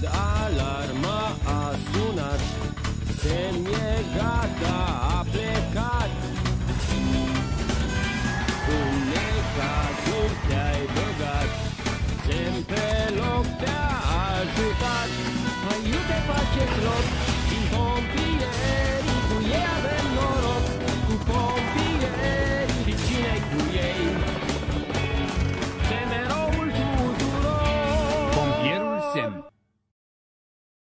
Când alarma a sunat Semn e gata, a plecat. În necazuri te-ai băgat Semn pe loc te-a ajutat. Hai, iute, faceți loc.